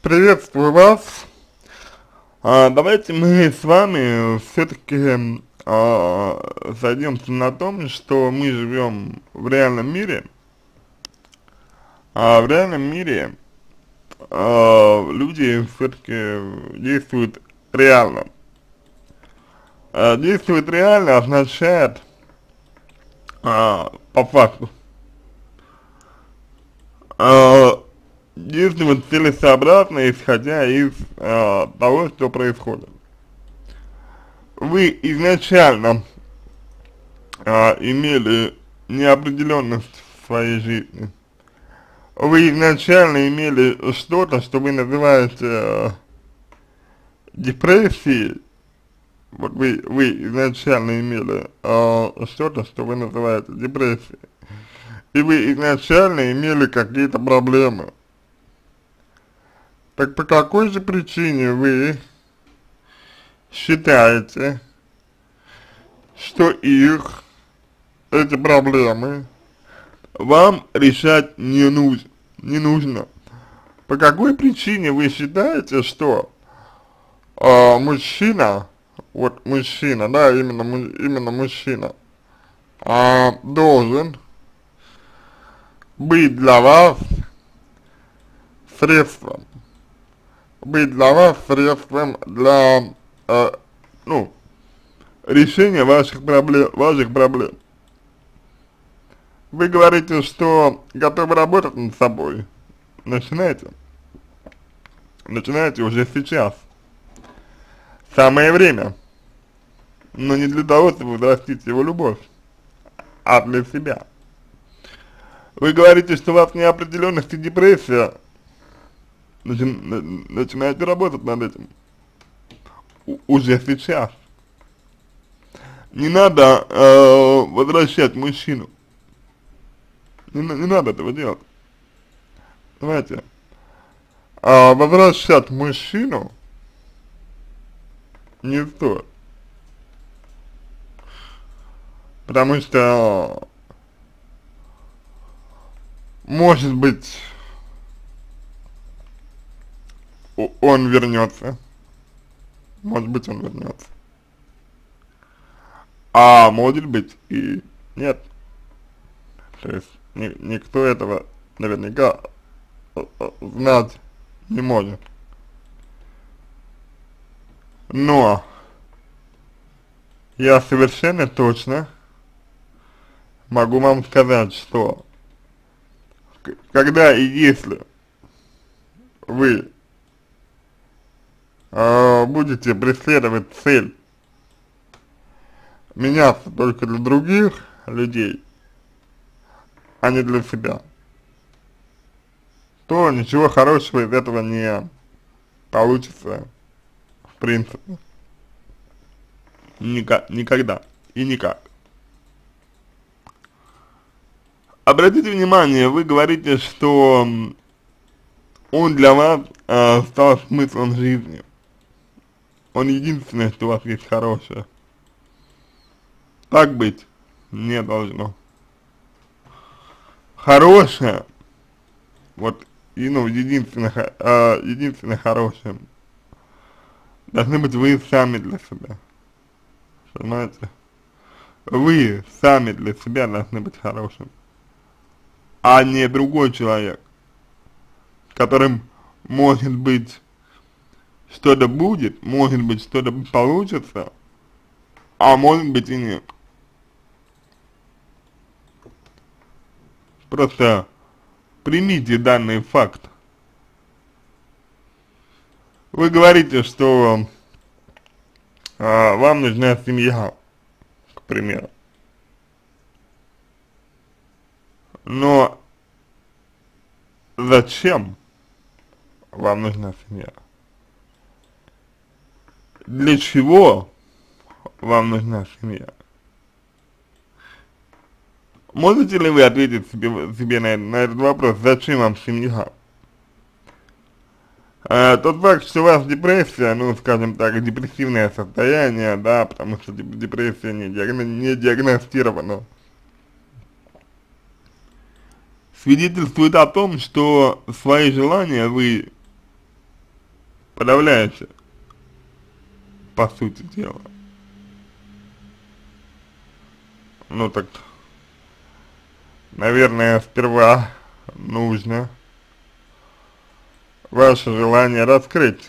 Приветствую вас. А, давайте мы с вами все-таки а, сойдемся на том, что мы живем в реальном мире. А в реальном мире а, люди все-таки действуют реально. А, действует реально означает а, по факту. А, действовать целесообразно, исходя из э, того, что происходит. Вы изначально э, имели неопределенность в своей жизни. Вы изначально имели что-то, что вы называете э, депрессией. Вот вы, вы изначально имели э, что-то, что вы называете депрессией. И вы изначально имели какие-то проблемы так по какой же причине вы считаете, что их, эти проблемы, вам решать не, нуж, не нужно? По какой причине вы считаете, что э, мужчина, вот мужчина, да, именно, именно мужчина, э, должен быть для вас средством, быть для вас средством для, э, ну, решения ваших проблем, ваших проблем. Вы говорите, что готовы работать над собой. Начинайте. Начинайте уже сейчас. Самое время. Но не для того, чтобы взрастить его любовь, а для себя. Вы говорите, что у вас неопределенность и депрессия, начи начинаете работать над этим У уже сейчас. Не надо э, возвращать мужчину. Не, не надо этого делать. Понимаете? А возвращать мужчину не стоит. Потому что может быть он вернется. Может быть, он вернется. А может быть и нет. То есть ни, никто этого наверняка э, э, знать не может. Но я совершенно точно могу вам сказать, что когда и если вы э, будете преследовать цель меняться только для других людей, а не для себя, то ничего хорошего из этого не получится, в принципе. Никак, никогда и никак. Обратите внимание, вы говорите, что он для вас э, стал смыслом жизни. Он единственное, что у вас есть хорошее. Так быть не должно. Хорошее, вот, и, ну, единственное, э, единственное хорошее, должны быть вы сами для себя. Понимаете? Вы сами для себя должны быть хорошим, а не другой человек, которым может быть что-то будет, может быть что-то получится, а может быть и нет. Просто примите данный факт. Вы говорите, что а, вам нужна семья, к примеру. Но зачем вам нужна семья? Для чего вам нужна семья? Можете ли вы ответить себе, себе на, на этот вопрос, зачем вам семья? А, тот факт, что у вас депрессия, ну, скажем так, депрессивное состояние, да, потому что депрессия не, диагно не диагностирована, свидетельствует о том, что свои желания вы подавляете, по сути дела. Ну так, наверное, сперва нужно ваше желание раскрыть.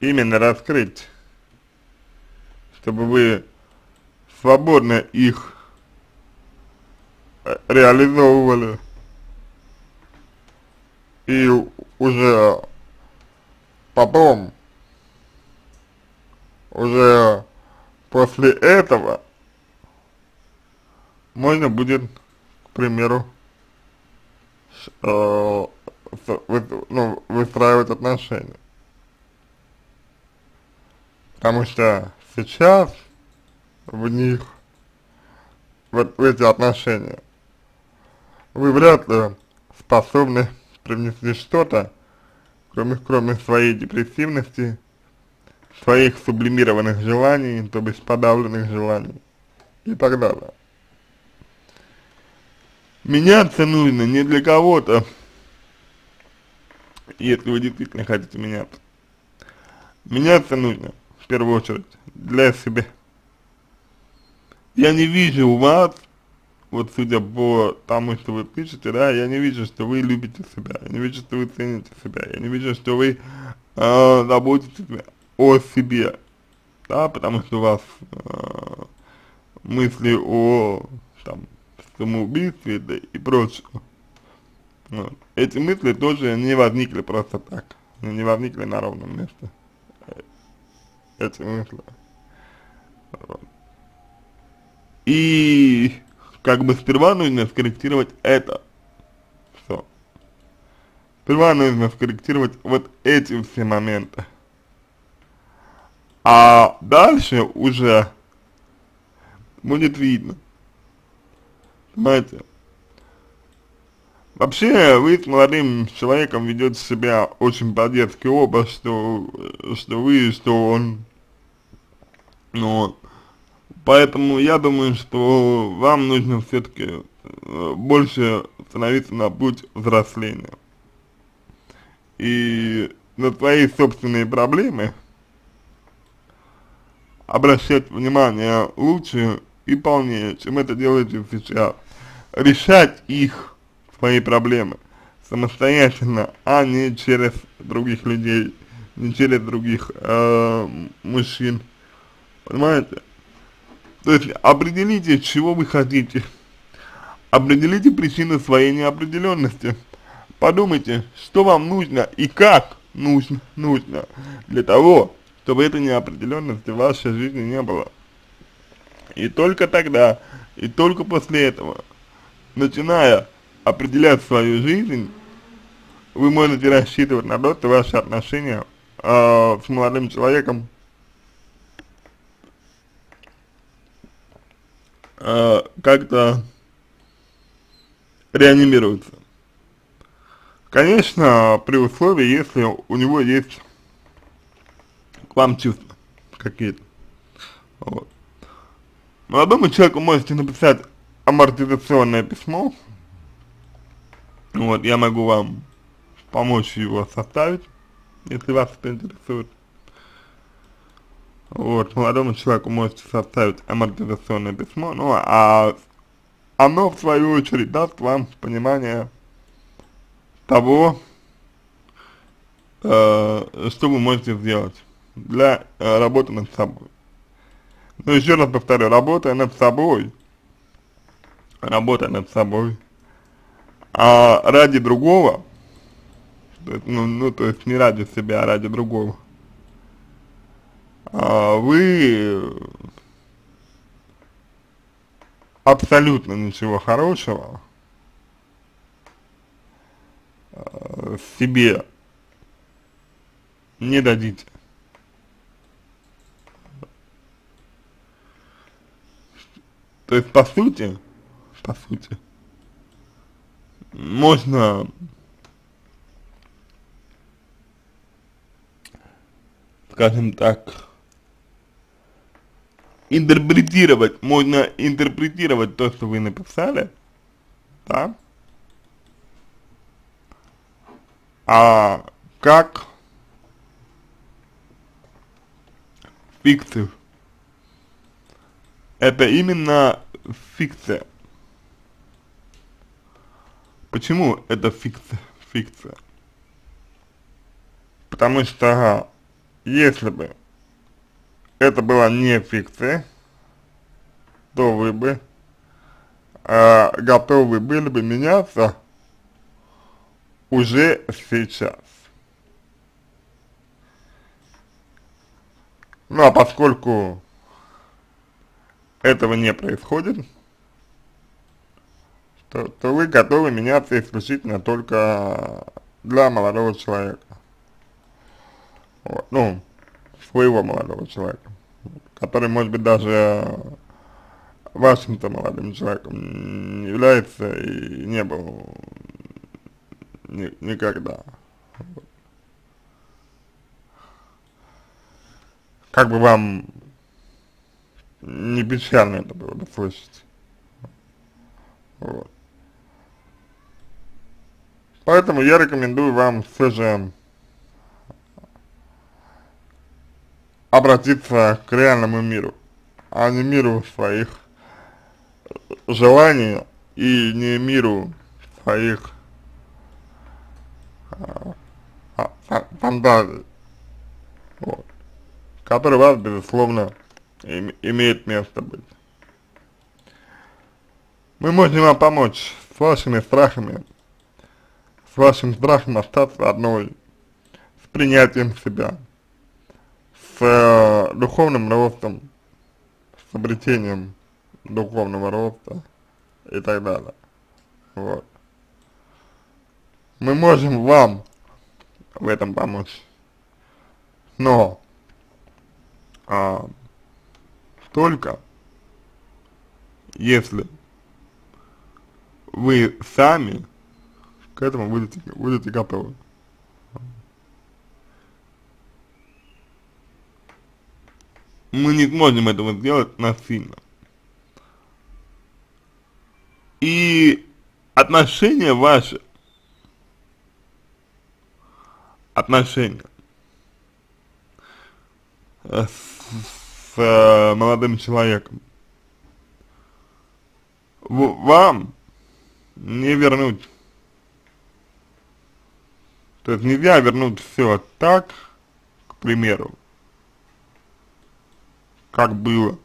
Именно раскрыть, чтобы вы свободно их реализовывали и уже потом, уже после этого можно будет, к примеру, э, ну, выстраивать отношения. Потому что сейчас в них, вот в эти отношения, вы вряд ли способны привнести что-то, кроме, кроме своей депрессивности, своих сублимированных желаний, то бишь подавленных желаний и так далее. Меняться нужно не для кого-то, если вы действительно хотите меняться. Меняться нужно, в первую очередь, для себя. Я не вижу у вас, вот судя по тому, что вы пишете, да, я не вижу, что вы любите себя, я не вижу, что вы цените себя, я не вижу, что вы э, заботитесь о себе, да, потому что у вас э, мысли о, там, самоубийстве да, и прочее. Вот. Эти мысли тоже не возникли просто так, не возникли на ровном месте. Эти мысли. Вот. И как бы сперва нужно скорректировать это. Все. Сперва нужно скорректировать вот эти все моменты. А дальше уже будет видно. Понимаете? Вообще, вы с молодым человеком ведете себя очень по-детски оба, что, что вы, что он. Ну, поэтому я думаю, что вам нужно все-таки э, больше становиться на путь взросления. И на свои собственные проблемы обращать внимание лучше и полнее, чем это делаете сейчас. Решать их, свои проблемы, самостоятельно, а не через других людей, не через других э, мужчин. Понимаете? То есть определите, чего вы хотите. Определите причины своей неопределенности. Подумайте, что вам нужно и как нужно, нужно для того, чтобы этой неопределенности в вашей жизни не было. И только тогда, и только после этого, начиная определять свою жизнь, вы можете рассчитывать на то, что ваши отношения э, с молодым человеком э, как-то реанимируются. Конечно, при условии, если у него есть к вам чувства какие-то. Вот. Молодому человеку можете написать амортизационное письмо. Вот, я могу вам помочь его составить, если вас это интересует. Вот, молодому человеку можете составить амортизационное письмо, ну а оно в свою очередь даст вам понимание того, э, что вы можете сделать для э, работы над собой. Но еще раз повторю, работая над собой, работая над собой, а ради другого, то есть, ну, ну, то есть не ради себя, а ради другого, вы абсолютно ничего хорошего э, себе не дадите. То есть, по сути, по сути, можно скажем так, интерпретировать, можно интерпретировать то, что вы написали, да, а как фикцию. Это именно фикция. Почему это фикция? фикция? Потому что если бы это была не фикция, то вы бы э, готовы были бы меняться уже сейчас. Ну а поскольку этого не происходит, то, то вы готовы меняться исключительно только для молодого человека. Вот, ну, своего молодого человека, который, может быть, даже вашим-то молодым человеком не является и не был ни, никогда. Как бы вам не печально это было бы слышать. Вот. Поэтому я рекомендую вам все же обратиться к реальному миру, а не миру своих желаний и не миру своих а, а, фантазий, вот, который у вас, безусловно, им, имеет место быть. Мы можем вам помочь с вашими страхами, с вашим страхом остаться одной, с принятием себя, с э, духовным ростом, с обретением духовного роста и так далее. Вот. Мы можем вам в этом помочь. Но а, только если вы сами к этому будете, будете готовы. Мы не сможем этого сделать насильно. И отношения ваши, отношения с, с э, молодым человеком, вам не вернуть. То есть нельзя вернуть все так, к примеру, как было.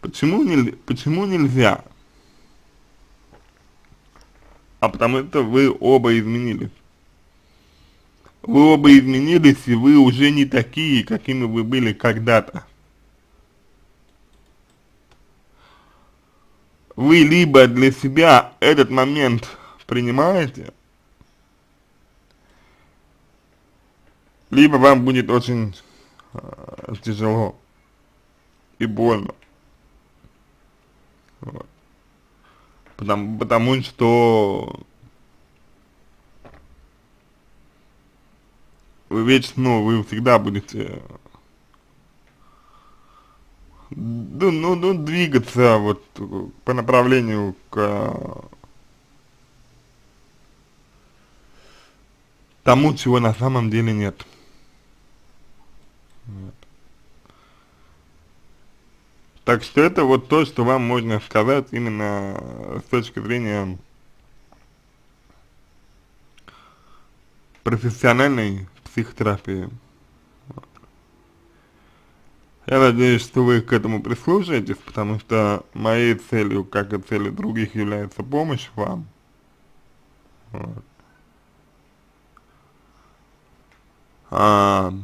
Почему, не, почему нельзя? А потому что вы оба изменились. Вы оба изменились, и вы уже не такие, какими вы были когда-то. Вы либо для себя этот момент принимаете, либо вам будет очень э, тяжело и больно. Вот. Потому, потому что вы вечно, ну, вы всегда будете ну, ну, ну, двигаться вот по направлению к тому, чего на самом деле нет. Так что это вот то, что вам можно сказать именно с точки зрения профессиональной психотерапии. Я надеюсь, что вы к этому прислушаетесь, потому что моей целью, как и целью других, является помощь вам. Вот. А,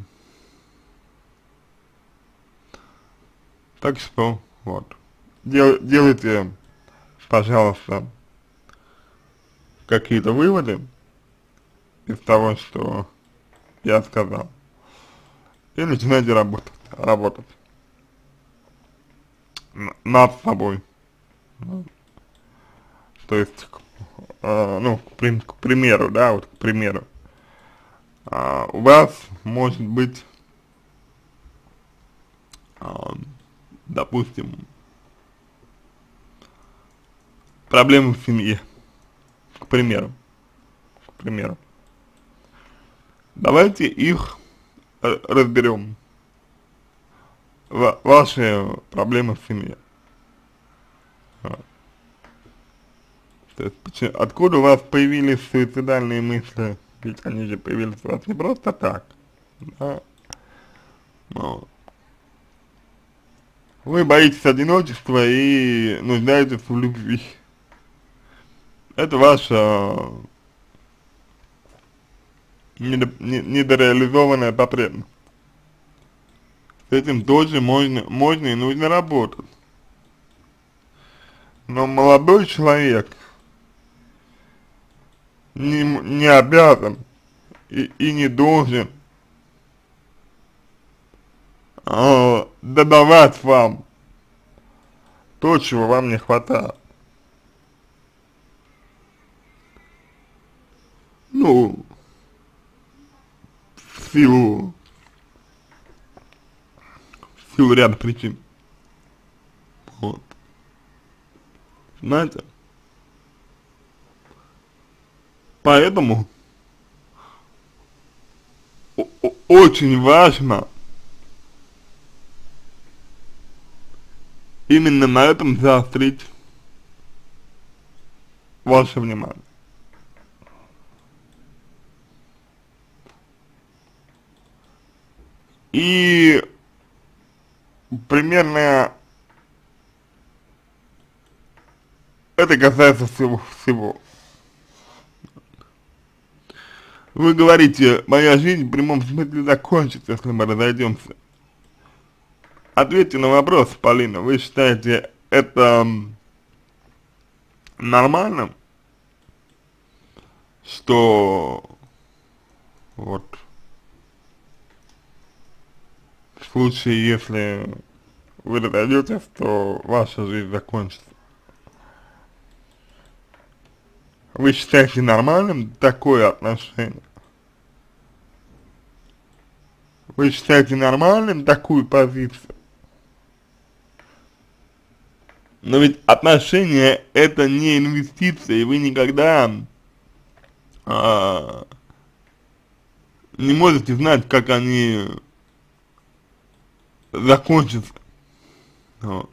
Так что, вот. Дел, делайте, пожалуйста, какие-то выводы из того, что я сказал. И начинайте работать, работать над собой. То есть, э, ну, к, к примеру, да, вот к примеру, э, у вас может быть э, допустим, проблемы в семье, к примеру, к примеру. Давайте их разберем. В ваши проблемы в семье. То есть, откуда у вас появились суицидальные мысли? Ведь они же появились у вас не просто так, да? Но вы боитесь одиночества и нуждаетесь в любви. Это ваша недо, не, недореализованная потребность. С этим тоже можно, можно и нужно работать. Но молодой человек не, не обязан и, и не должен э, додавать вам то, чего вам не хватает. Ну, в силу, в силу ряда причин. Вот. Знаете? Поэтому очень важно именно на этом заострить ваше внимание. И примерно это касается всего. всего. Вы говорите, моя жизнь в прямом смысле закончится, если мы разойдемся. Ответьте на вопрос, Полина, вы считаете это нормальным, что вот в случае, если вы разойдетесь, то ваша жизнь закончится? Вы считаете нормальным такое отношение? Вы считаете нормальным такую позицию? Но ведь отношения это не инвестиции, вы никогда а, не можете знать, как они закончатся. Вот.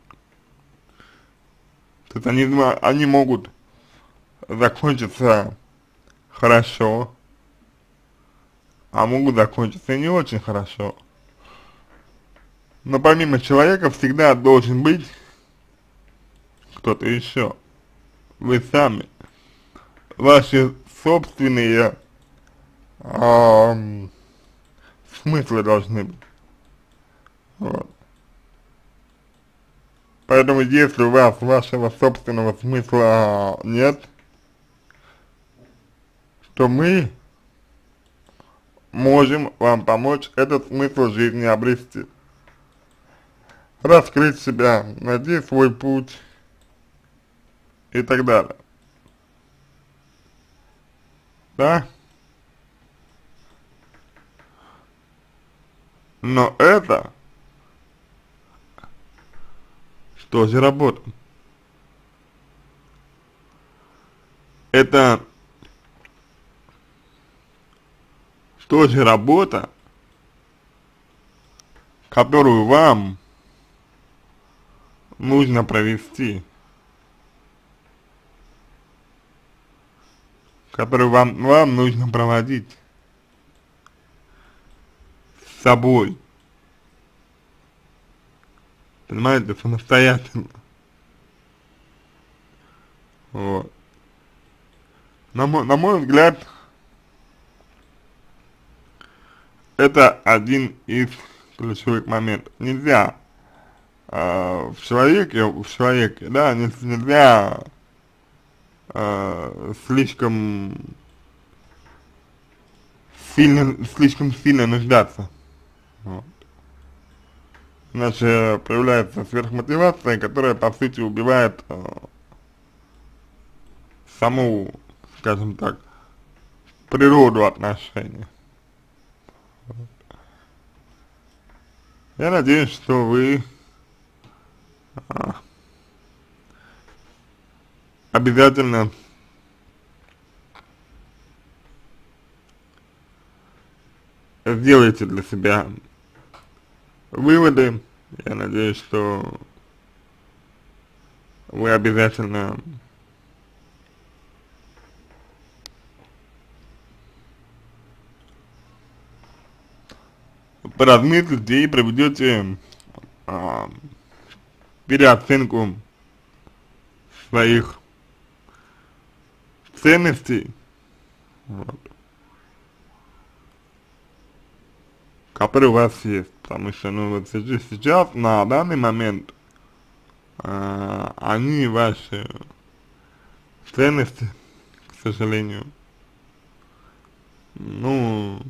То есть они, они могут закончиться хорошо, а могут закончиться не очень хорошо. Но помимо человека всегда должен быть кто-то еще. Вы сами. Ваши собственные э, смыслы должны быть. Вот. Поэтому если у вас вашего собственного смысла нет, то мы можем вам помочь этот смысл жизни обрести. Раскрыть себя, найти свой путь и так далее. Да? Но это что же работа? Это тоже работа, которую вам нужно провести, которую вам, вам нужно проводить с собой, понимаете, самостоятельно. Вот. На мой, на мой взгляд, это один из ключевых моментов. Нельзя э, в человеке, в человеке, да, нельзя э, слишком сильно, слишком сильно нуждаться. Вот. Иначе проявляется сверхмотивация, которая по сути убивает э, саму, скажем так, природу отношений. Я надеюсь, что вы а, обязательно сделайте для себя выводы. Я надеюсь, что вы обязательно поразмыслите и проведете а, переоценку своих ценностей, вот, которые у вас есть, потому что, ну, вот сейчас, на данный момент, э, они ваши ценности, к сожалению, ну,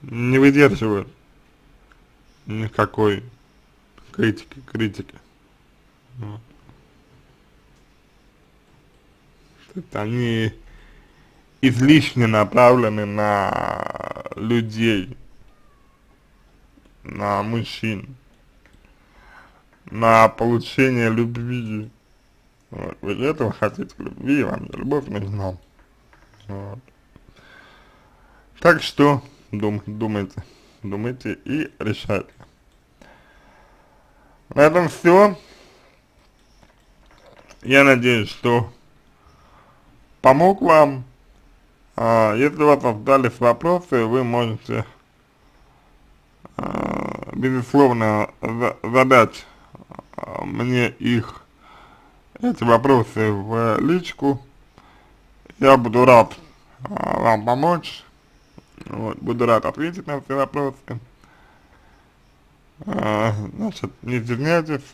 не выдерживают никакой критики, критики. Вот. Они излишне направлены на людей, на мужчин, на получение любви. Вот. Вы этого хотите любви, вам любовь нужна. Вот. Так что дум, думайте, думайте и решайте. На этом все. Я надеюсь, что помог вам. А, если у вас остались вопросы, вы можете, а, безусловно, за задать а, мне их, эти вопросы в личку. Я буду рад вам помочь. Вот, буду рад ответить на все вопросы. Значит, не стесняйтесь,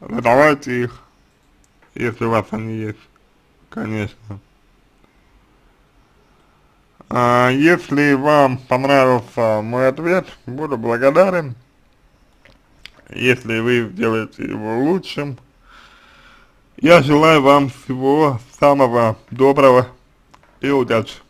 задавайте их, если у вас они есть, конечно. А, если вам понравился мой ответ, буду благодарен. Если вы сделаете его лучшим, я желаю вам всего самого доброго и удачи.